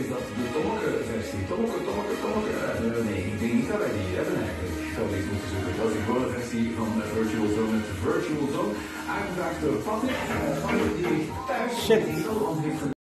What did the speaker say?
is dat de tolkenversie? Tolken, tolken, tolken. nee, ik denk niet dat wij die hebben eigenlijk. Ik zou dit moeten zoeken. Dat is een gewone versie van eh, Virtual Zone met Virtual Zone. Aangevraagd door Patrick. Eh, Patrick die thuis in